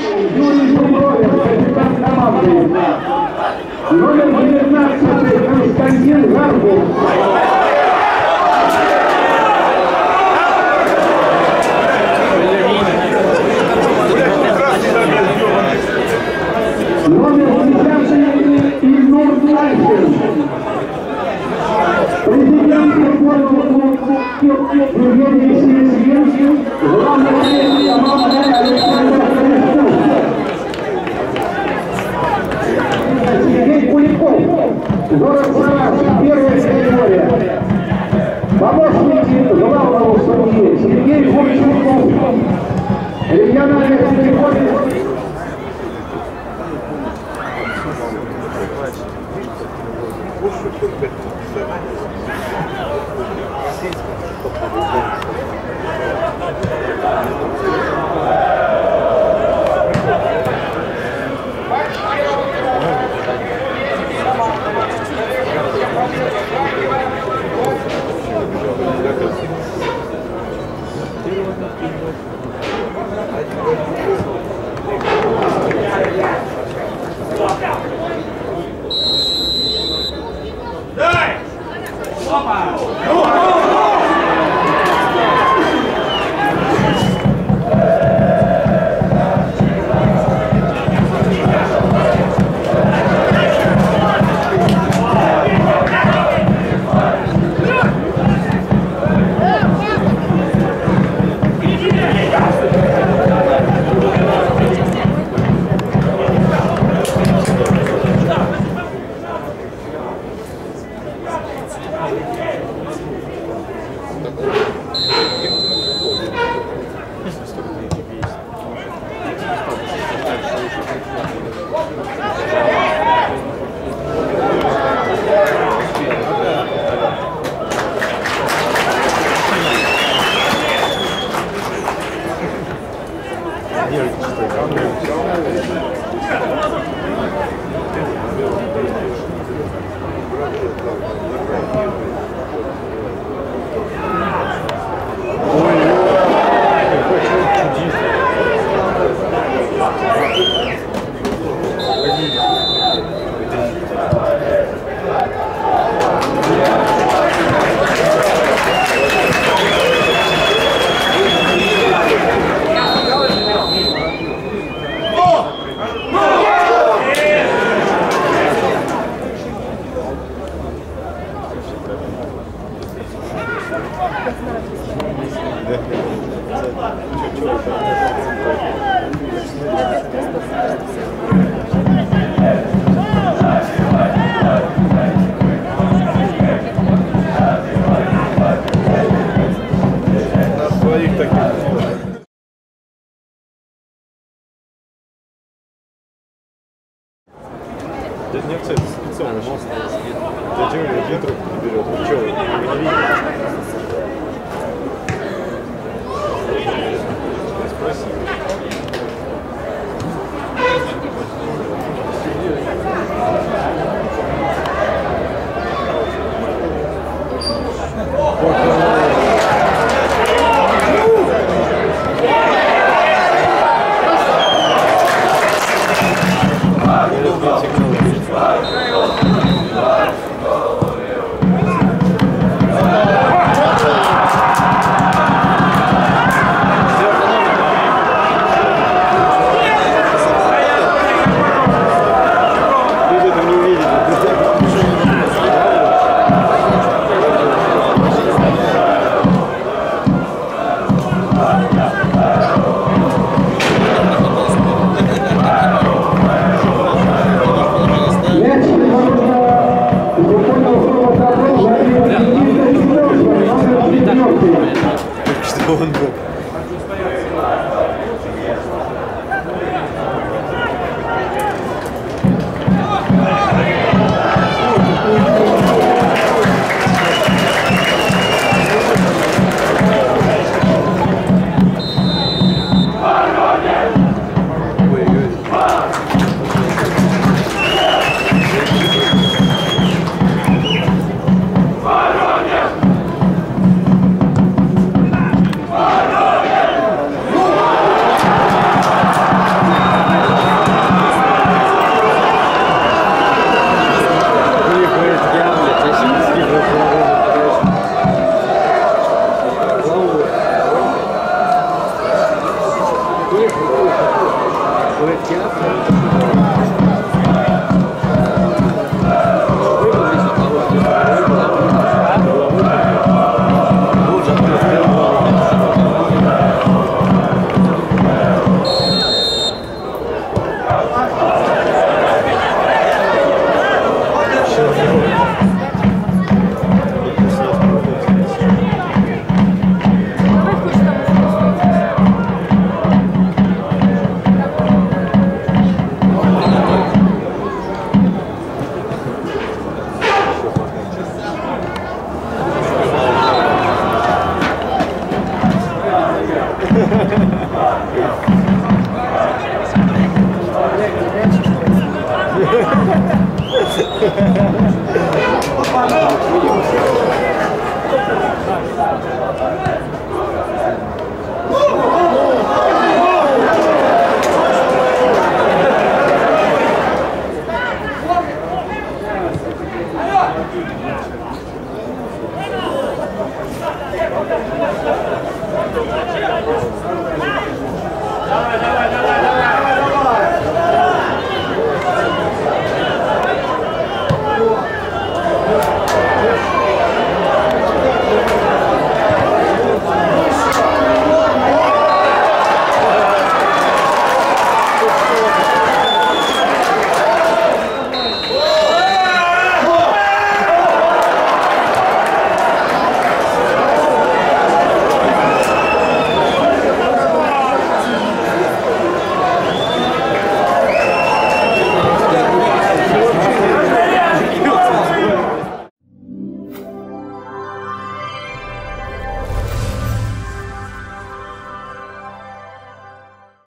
Yuri el. No le. Thank you. город Сарас, первое категория. Помощник главного судьи Сергей Бурчуков, региональный категория. Больше только Thank you. Тюрин литров не берет. Вы что, не видите?